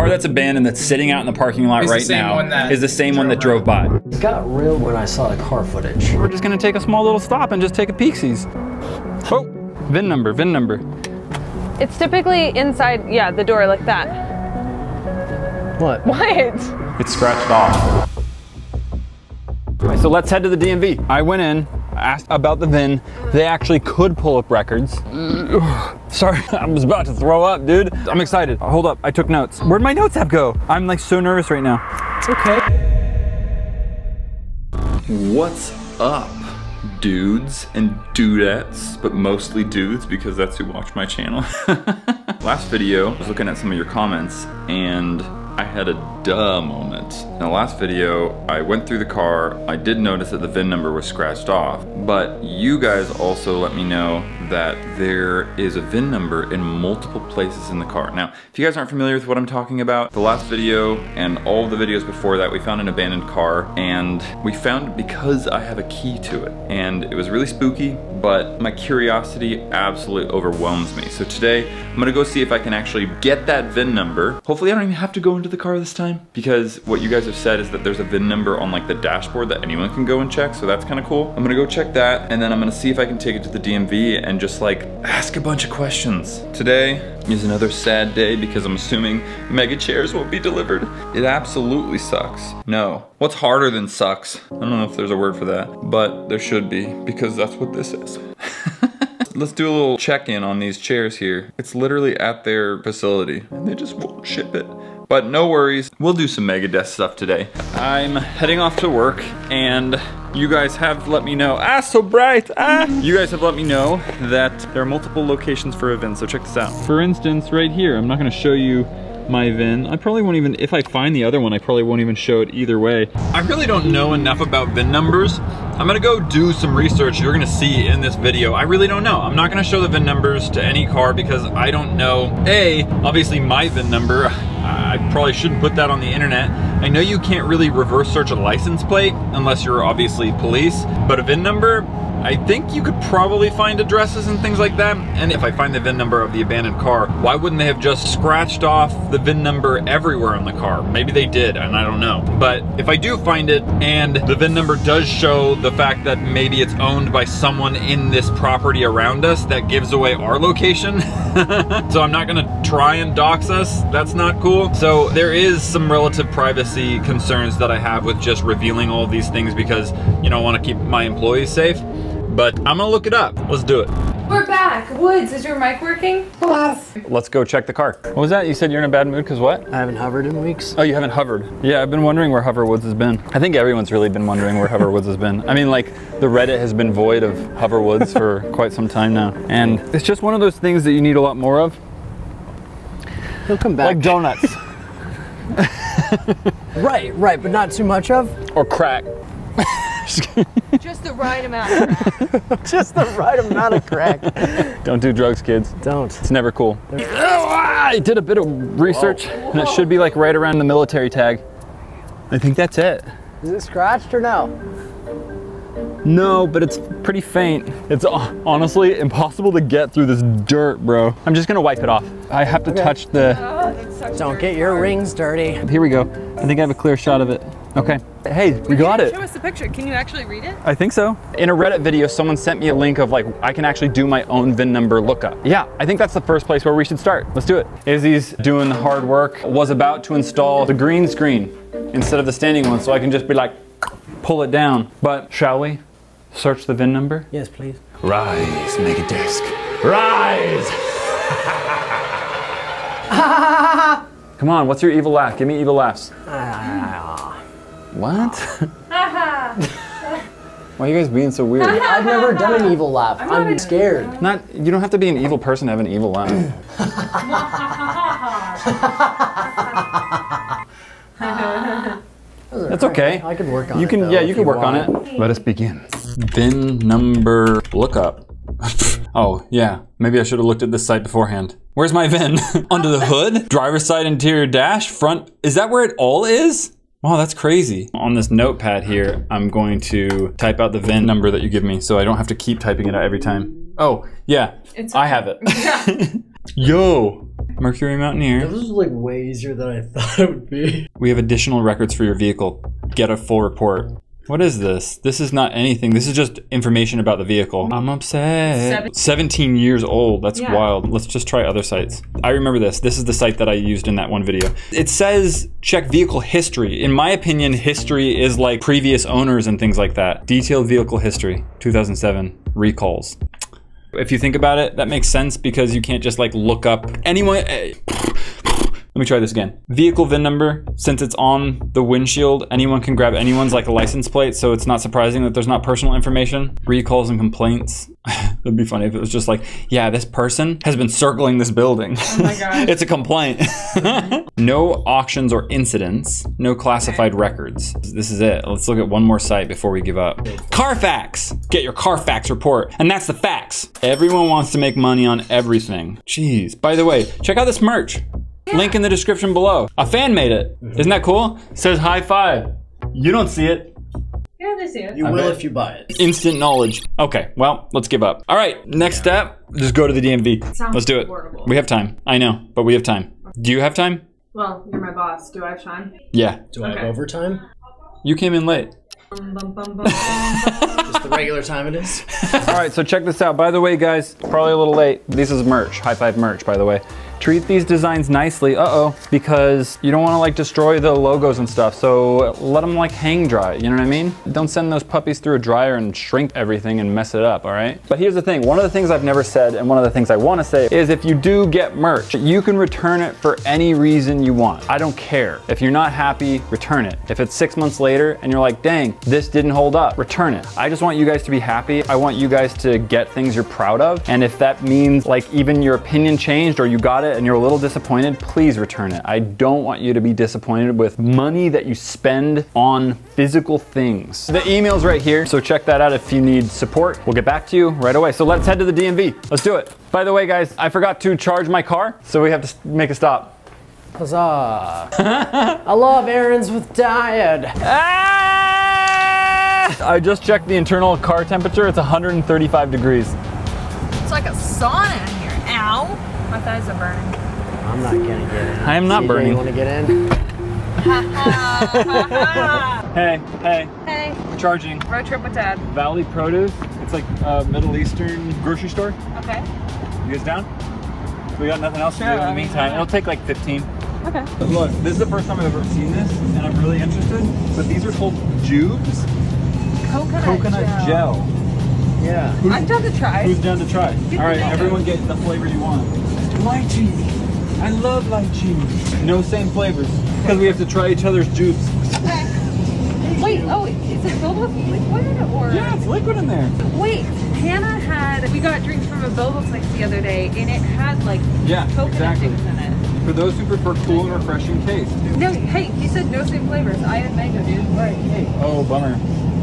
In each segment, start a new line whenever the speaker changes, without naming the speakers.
car that's abandoned that's sitting out in the parking lot
Is the
right now
one that
is the same one that
drove
drove by.
It got real when I saw the car footage.
We're just gonna take a small little stop and just take a peeksies. Oh, VIN number, VIN number.
It's typically inside, yeah, the door like that.
What?
What?
It's scratched off. So let's head to the DMV. I went in, asked about the VIN. They actually could pull up records. Sorry, I was about to throw up, dude. I'm excited. Hold up, I took notes. Where'd my notes app go? I'm like so nervous right now.
It's okay.
What's up, dudes and dudettes, but mostly dudes because that's who watch my channel. Last video, I was looking at some of your comments and I had a duh moment. In the last video, I went through the car, I did notice that the VIN number was scratched off, but you guys also let me know that there is a VIN number in multiple places in the car. Now, if you guys aren't familiar with what I'm talking about, the last video and all the videos before that, we found an abandoned car and we found it because I have a key to it. And it was really spooky, but my curiosity absolutely overwhelms me. So today, I'm gonna go see if I can actually get that VIN number. Hopefully I don't even have to go into the car this time because what you guys have said is that there's a VIN number on like the dashboard that anyone can go and check. So that's kind of cool. I'm gonna go check that and then I'm gonna see if I can take it to the DMV and just like ask a bunch of questions. Today is another sad day because I'm assuming mega chairs won't be delivered. It absolutely sucks. No. What's harder than sucks? I don't know if there's a word for that, but there should be because that's what this is. Let's do a little check-in on these chairs here. It's literally at their facility and they just won't ship it. But no worries, we'll do some Megadeth stuff today. I'm heading off to work and you guys have let me know, ah, so bright, ah. You guys have let me know that there are multiple locations for events, so check this out. For instance, right here, I'm not gonna show you my VIN. I probably won't even, if I find the other one, I probably won't even show it either way. I really don't know enough about VIN numbers. I'm gonna go do some research you're gonna see in this video. I really don't know. I'm not gonna show the VIN numbers to any car because I don't know. A, obviously my VIN number, I probably shouldn't put that on the internet. I know you can't really reverse search a license plate unless you're obviously police, but a VIN number, I think you could probably find addresses and things like that. And if I find the VIN number of the abandoned car, why wouldn't they have just scratched off the VIN number everywhere on the car? Maybe they did, and I don't know. But if I do find it and the VIN number does show the fact that maybe it's owned by someone in this property around us, that gives away our location. so I'm not gonna try and dox us. That's not cool. So there is some relative privacy concerns that I have with just revealing all these things because, you know, I wanna keep my employees safe but I'm gonna look it up. Let's do it.
We're back. Woods, is your mic working? Yes.
Let's go check the car. What was that? You said you're in a bad mood because what?
I haven't hovered in weeks.
Oh, you haven't hovered. Yeah, I've been wondering where Hover Woods has been. I think everyone's really been wondering where Hover Woods has been. I mean, like, the Reddit has been void of Hover Woods for quite some time now. And it's just one of those things that you need a lot more of.
He'll come back.
Like donuts
right, right, but not too much of.
or crack.
Just the right amount.
Just the right amount of crack.
Don't do drugs, kids.
Don't.
It's never cool. Oh, I did a bit of research and it should be like right around the military tag. I think that's it.
Is it scratched or no?
No, but it's pretty faint. It's honestly impossible to get through this dirt, bro. I'm just gonna wipe it off. I have to touch the, oh,
Don't get your rings dirty.
here we go. I think I have a clear shot of it. Okay. Hey, we got it.
Show us the picture. Can you actually read it?
I think so. In a Reddit video, someone sent me a link of like, I can actually do my own VIN number lookup. Yeah, I think that's the first place where we should start. Let's do it. Izzy's doing the hard work, was about to install the green screen instead of the standing one, so I can just be like, pull it down. But shall we search the VIN number?
Yes, please.
Rise, Megadisc. Rise! Come on, what's your evil laugh? Give me evil laughs. Ah. What? Why are you guys being so weird?
I've never done an evil laugh. I'm scared.
Not, you don't have to be an evil person to have an evil laugh. That's okay.
I can work on
You
it.
can,
though,
yeah, you can work on it. Let us begin. VIN number lookup. oh, yeah. Maybe I should have looked at this site beforehand. Where's my VIN? Under the hood? Driver's side interior dash? Front? Is that where it all is? Wow, that's crazy. On this notepad here, I'm going to type out the VIN number that you give me so I don't have to keep typing it out every time. Oh, yeah. it's I have it. Yo. Mercury Mountaineer.
This is like way easier than I thought it would be.
We have additional records for your vehicle. Get a full report. What is this? This is not anything. This is just information about the vehicle. I'm upset. 17 years old. That's
Yeah.
wild. Let's just try other sites. I remember this. This is the site that I used in that one video. It says check vehicle history. In my opinion, history is like previous owners and things like that. Detailed vehicle history, 2007, recalls. If you think about it, that makes sense because you can't just like look up anyone. eh, Let me try this again. Vehicle VIN number, since it's on the windshield, anyone can grab anyone's like a license plate, so it's not surprising that there's not personal information. Recalls and complaints. It'd be funny if it was just like, yeah, this person has been circling this building. Oh
my gosh.
it's a complaint. no auctions or incidents, no classified records. This is it. Let's look at one more site before we give up. Carfax! Get your Carfax report. And that's the facts. Everyone wants to make money on everything. Jeez. By the way, check out this merch. Link in the description below. A fan made it. Mm-hmm. Isn't that cool? Says high five. You don't see it.
Yeah, they see it.
You will
bet.
if you buy it.
Instant knowledge. Okay, well, let's give up. All right, next step, just go to the DMV.
Sounds
let's do it.
horrible.
We have time. I know, but we have time. Do you have time?
Well, you're my boss. Do I have time?
Yeah.
Do I
Okay.
have overtime?
You came in late.
Bum, bum, bum, bum, bum.
Just the regular time it is.
All right, so check this out. By the way, guys, probably a little late. This is merch, high five merch, by the way. Treat these designs nicely, uh-oh, because you don't wanna like destroy the logos and stuff, so let them like hang dry, you know what I mean? Don't send those puppies through a dryer and shrink everything and mess it up, all right? But here's the thing, one of the things I've never said and one of the things I wanna say is if you do get merch, you can return it for any reason you want. I don't care. If you're not happy, return it. If it's six months later and you're like, dang, this didn't hold up, return it. I just want you guys to be happy. I want you guys to get things you're proud of. And if that means like even your opinion changed or you got it and you're a little disappointed, please return it. I don't want you to be disappointed with money that you spend on physical things. The email's right here, so check that out if you need support. We'll get back to you right away. So let's head to the DMV. Let's do it. By the way, guys, I forgot to charge my car, so we have to make a stop.
Huzzah. I love errands with Dad.
Ah! I just checked the internal car temperature. It's 135 degrees.
It's like a sauna in here. Ow. My thighs are burning.
I'm not gonna get in.
I am not
CJ,
burning.
You wanna get in?
Hey, hey,
hey, We're
charging.
road trip with dad.
Valley Produce. It's like a Middle Eastern grocery store.
Okay.
You guys down? We got nothing else to do in the meantime. It'll take like 15.
Okay.
Look, this is the first time I've ever seen this, and I'm really interested. But these are called Jubes
Coconut,
Coconut Gel.
Yeah.
I'm down to try.
Who's down to try? All right, everyone get the flavor you want. Lychee. I love lychee. No same flavors, because we have to try each other's jubes.
Wait, oh, is it filled with liquid or?
Yeah, it's liquid in there.
Wait, Hannah had, we got drinks from a Bilbo place the other day and it had like
Yeah,
coconut
exactly.
in it.
For those who prefer cool and refreshing taste.
No, hey, you said no same flavors. I had mango, dude.
Right, hey.
Oh, bummer.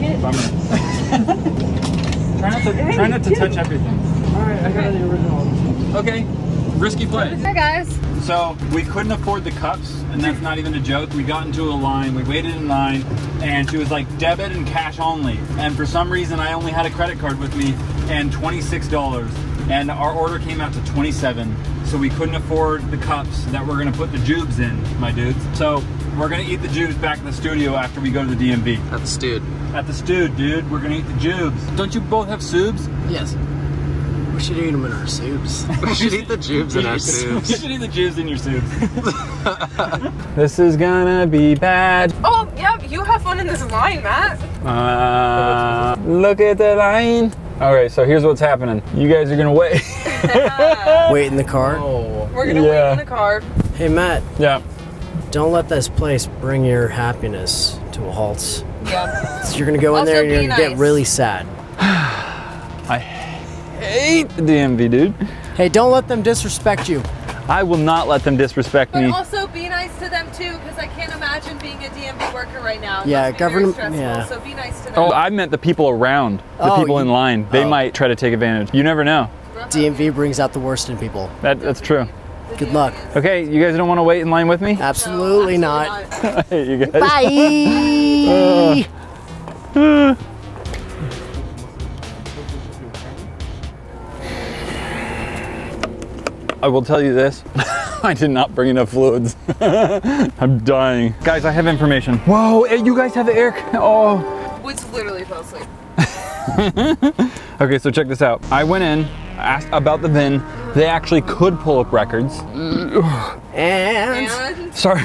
Get-
Bummer. try not to try not to touch everything.
Alright, I got the original.
Okay. Risky play.
Hi guys.
So we couldn't afford the cups, and that's not even a joke. We got into a line, we waited in line, and she was like debit and cash only. And for some reason, I only had a credit card with me, and twenty-six dollars. And our order came out to twenty-seven. So we couldn't afford the cups that we're gonna put the jubes in, my dudes. So we're gonna eat the jubes back in the studio after we go to the DMV.
At the dude.
At the stew, dude, we're gonna eat the jubes. Don't you both have subs?
Yes. We should eat them in our soups.
We should eat the jubes in our soups.
You should eat the jubes in your soups. this is gonna be bad.
Oh, yeah, you have fun in this line, Matt.
Uh, look at the line. All right, so here's what's happening. You guys are gonna wait.
Wait in the car.
We're gonna
Yeah.
wait in the car.
Hey, Matt,
yeah.
don't let this place bring your happiness to a halt.
Yeah.
So you're gonna go in
Also,
there and you're gonna get really sad.
I hate the DMV, dude.
Hey, don't let them disrespect you.
I will not let them disrespect
But
me.
also be nice to them too, because I can't imagine being a DMV worker right now. It
Yeah,
must be very
government- yeah.
So be nice to them.
Oh, I meant the people around, the
Oh,
people
you-
in line. They
oh.
might try to take advantage. You never know.
DMV brings out the worst in people.
That, that's true.
Good luck.
Okay, you guys don't want to wait in line with me?
Absolutely not.
I hate you guys.
Bye.
I will tell you this. I did not bring enough fluids. I'm dying. Guys, I have information. Whoa, eh, you guys have air. Oh.
Was literally fell asleep.
Okay, so check this out. I went in, asked about the VIN. They actually could pull up records.
And
And
Sorry.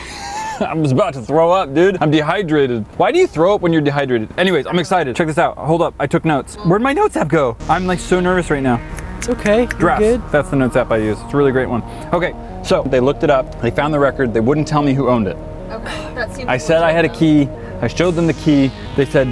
I was about to throw up, dude. I'm dehydrated. Why do you throw up when you're dehydrated? Anyways, I'm excited. Check this out. Hold up. I took notes. Where'd my notes app go? I'm like so nervous right now.
It's okay. You're good.
That's the notes app I use. It's a really great one. Okay, so they looked it up. They found the record. They wouldn't tell me who owned it.
okay, that seems.
I said I had a key. I showed them the key. They said,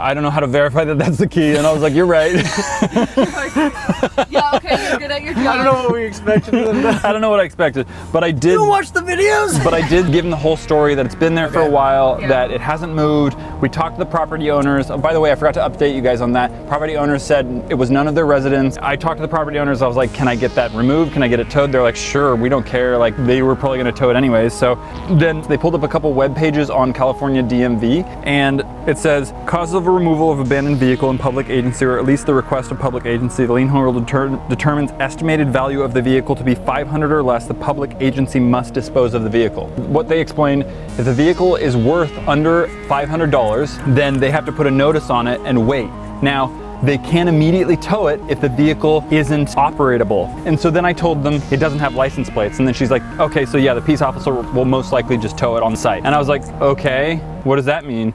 I I don't know how to verify that that's the key. And I was like, you're right.
yeah, okay, you're good at your job.
I don't know what we expected.
I don't know what I expected, but I did.
You watch the videos?
But I did give them the whole story that it's been there for a while,
Yeah.
that it hasn't moved. We talked to the property owners. Oh, by the way, I forgot to update you guys on that. Property owners said it was none of their residents. I talked to the property owners. I was like, can I get that removed? Can I get it towed? They're like, sure, we don't care. Like, they were probably going to tow it anyways. So then they pulled up a couple web pages on California DMV, and it says, cause of a removal of abandoned vehicle in public agency, or at least the request of public agency, the lien holder deter- determines estimated value of the vehicle to be 500 or less. The public agency must dispose of the vehicle. What they explained, if the vehicle is worth under $500, then they have to put a notice on it and wait. Now, they can immediately tow it if the vehicle isn't operatable. And so then I told them it doesn't have license plates. And then she's like, okay, so yeah, the peace officer will most likely just tow it on site. And I was like, okay, what does that mean?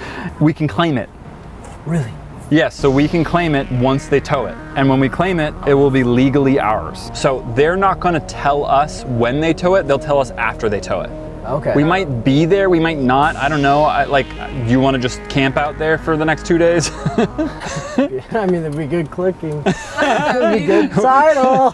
we can claim it.
Really?
Yes, so we can claim it once they tow it. And when we claim it, it will be legally ours. So they're not gonna tell us when they tow it, they'll tell us after they tow it.
Okay.
We might be there, we might not. I don't know. I, like, you want to just camp out there for the next two days?
I mean, that'd be good clicking. that'd be good title.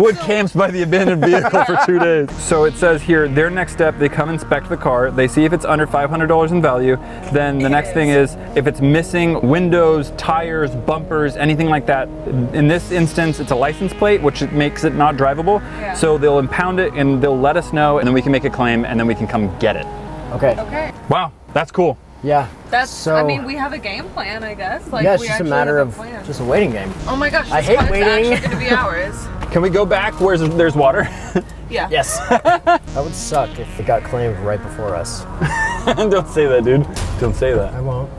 Wood camps by the abandoned vehicle for two days. So it says here, their next step, they come inspect the car. They see if it's under $500 in value. Then the next thing is if it's missing windows, tires, bumpers, anything like that. In this instance, it's a license plate, which makes it not drivable.
Yeah.
So they'll impound it and they'll let us know, and then we can make a claim, and then we can come get it.
Okay.
Okay,
Wow, that's cool.
Yeah.
that's.
So-
I mean, we have a game plan, I guess. Like,
yeah, it's
we
just a matter
have
of
a plan.
just a waiting game.
Oh my gosh,
I hate
car's
waiting.
actually gonna be ours.
Can we go back where there's water?
Yeah.
Yes. that would suck if it got claimed right before us.
Don't say that, dude. Don't say that.
I won't.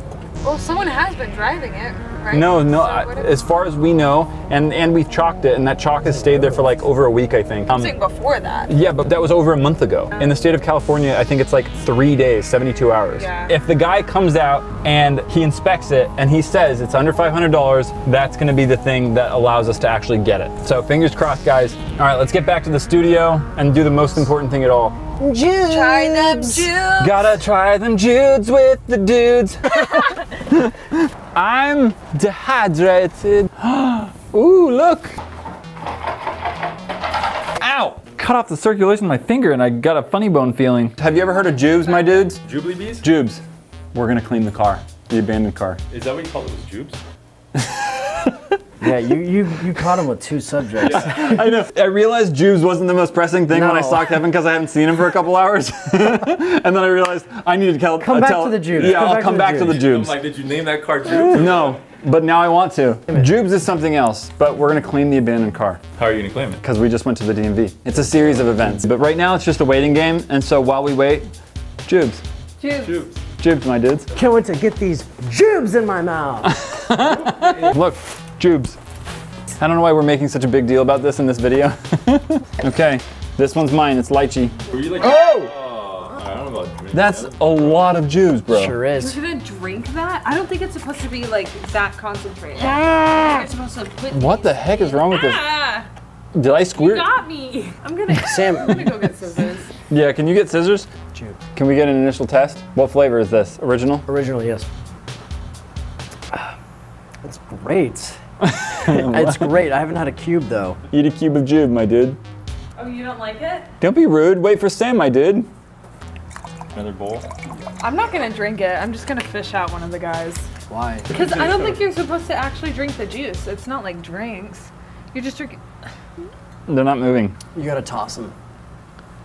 Well, someone has been driving it, right?
No, no.
So
as far as we know, and and we've chalked it, and that chalk has stayed there for like over a week, I think. Um,
before that.
yeah, but that was over a month ago. In the state of California, I think it's like three days, 72 hours.
Yeah.
If the guy comes out and he inspects it and he says it's under $500, that's going to be the thing that allows us to actually get it. So fingers crossed, guys. All right, let's get back to the studio and do the most important thing at all.
Jubes.
Try them juice.
Gotta try them Jubes with the dudes. I'm dehydrated. Ooh, look. Ow! Cut off the circulation of my finger and I got a funny bone feeling. Have you ever heard of Jubes, my dudes?
Jubilee bees?
Jubes. We're gonna clean the car, the abandoned car.
Is that what you call it? Was jubes?
Yeah, you, you you caught him with two subjects.
I know. I realized Jubes wasn't the most pressing thing when I
No.
stalked Evan because I haven't seen him for a couple hours. and then I realized I needed to tell,
Come
uh,
back
tell-
to the Jubes.
Yeah,
Come
I'll
back
come
to the
back to the
Jubes.
Jubes.
like, did you name that car Jubes?
No, but now I want to. Jubes is something else, but we're gonna claim the abandoned car
How are you gonna claim it?
because we just went to the DMV. It's a series of events, but right now it's just a waiting game, and so while we wait, Jubes,
Juice.
Jubes.
Jubes, my dudes.
Can't wait to get these jubes in my mouth.
Look, Jubes. I don't know why we're making such a big deal about this in this video. okay, this one's mine. It's lychee.
Were you like?
Oh!
I don't know about drinking
That's a lot of Jubes, bro.
Sure is.
You're gonna drink that? I don't think it's supposed to be like that concentrated. You're supposed to put.
What the heck is wrong with this?
Ah,
Did I squirt?
you
squirt?
got me. I'm gonna. I'm
Sam,
gonna go get scissors.
Yeah, can you get scissors?
Jubes.
Can we get an initial test? What flavor is this? Original?
Original, yes. That's great. it's great. I haven't had a cube though.
Eat a cube of Jube, my dude.
Oh, you don't like it?
Don't be rude. Wait for Sam, my dude.
Another bowl.
I'm not gonna drink it. I'm just gonna fish out one of the guys.
Why?
Because I don't think you're supposed to actually drink the juice. It's not like drinks. You're just drinking.
They're not moving.
You gotta toss them.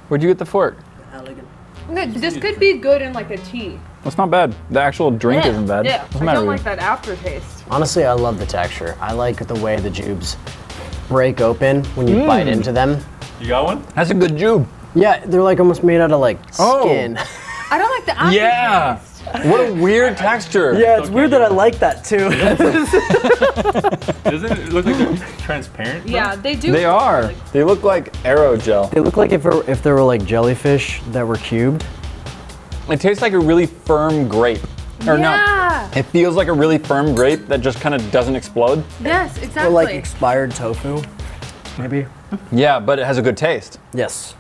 Where'd you get the fork?
Elegant.
This could be good in like a tea.
That's not bad. The actual drink isn't bad.
Yeah,
What's the
I don't like that aftertaste.
Honestly, I love the texture. I like the way the jubes break open when you bite mm. into them.
You got one?
That's a good jube.
Yeah, they're like almost made out of like skin.
Oh.
skin.
I don't like the aftertaste.
Yeah. What a weird texture.
Yeah, it's weird that I like that too.
Doesn't it look like they're transparent?
Yeah, they do.
They are. They look like aerogel.
they look like if, it- if there were like jellyfish that were cubed.
It tastes like a really firm grape. Or no,
Yeah.
it feels like a really firm grape that just kind of doesn't explode.
Yes, exactly.
Or like expired tofu, maybe.
Yeah, but it has a good taste.
Yes.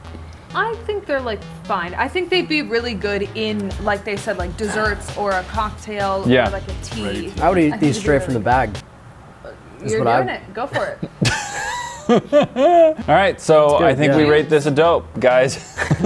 I think they're like fine. I think they'd be really good in, like they said, like desserts or a cocktail
Yeah.
or like a tea.
I would eat
think
these
it'd
straight from the bag.
You're doing
I-
it. Go for it.
All right, so I think
yeah.
we rate this a dope, guys.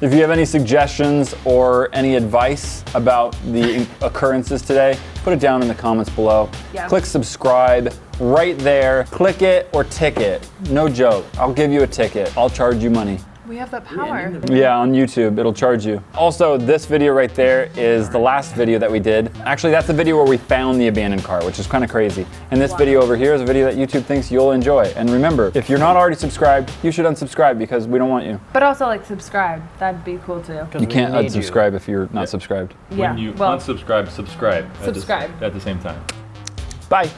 if you have any suggestions or any advice about the occurrences today, put it down in the comments below.
Yeah.
Click subscribe right there. Click it or ticket. No joke. I'll give you a ticket. I'll charge you money.
We have that power.
Yeah, on YouTube, it'll charge you. Also, this video right there is the last video that we did. Actually, that's the video where we found the abandoned car, which is kind of crazy. And this video over here is a video that YouTube thinks you'll enjoy. And remember, if you're not already subscribed, you should unsubscribe because we don't want you.
But also like subscribe. That'd be cool too.
You can't unsubscribe if you're not subscribed.
Yeah.
When you
well,
unsubscribe, subscribe. at the
Subscribe.
at the same time.
Bye.